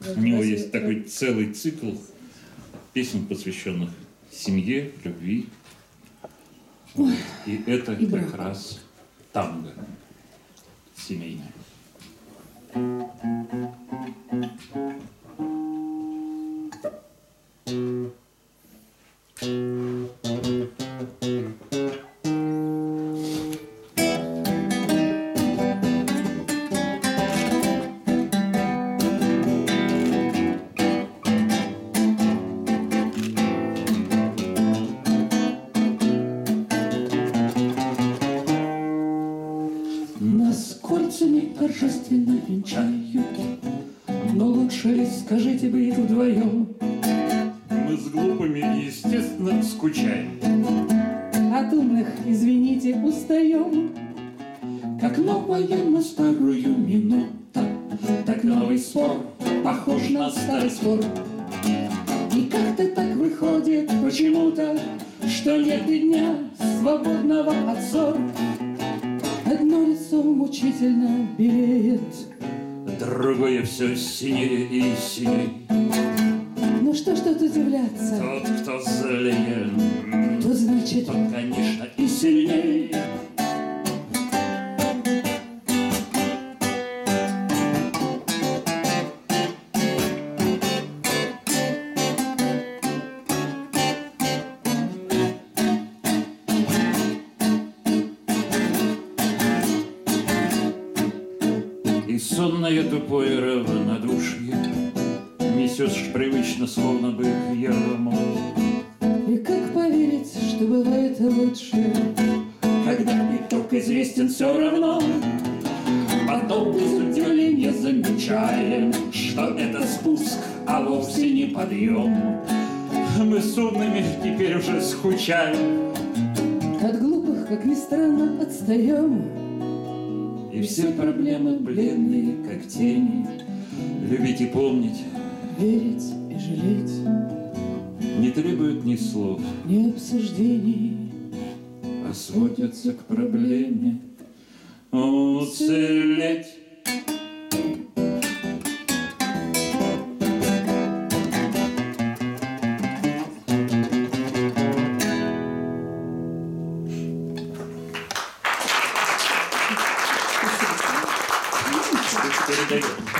У него есть такой целый цикл песен, посвященных семье, любви. Вот. И это И как раз танго семейное. Нас кольцами торжественно венчают, Но лучше скажите, быть вдвоем? Мы с глупыми, естественно, скучаем. От умных, извините, устаем. Как новая на старую минута, Так новый спор похож на старый спор. И как-то так выходит почему-то, Что нет и дня свободного от ссор. Одно лицо мучительно белеет, Другое все синее и синее. Ну что ж тут удивляться, Тот, кто злее, тут значит тот, конечно, и сильнее. И сонное тупое равнодушие Несешь привычно, словно бы к ярму. И как поверить, что бывает лучше, Когда итог известен все равно, Потом без удивления замечаем, Что это спуск, а вовсе не подъем. Мы с умными теперь уже скучаем, От глупых, как ни странно, отстаем. И все проблемы бледные, как тени. Любить и помнить Верить и жалеть, не требуют ни слов, ни обсуждений. А сводятся к проблеме уцелеть. Get it bigger.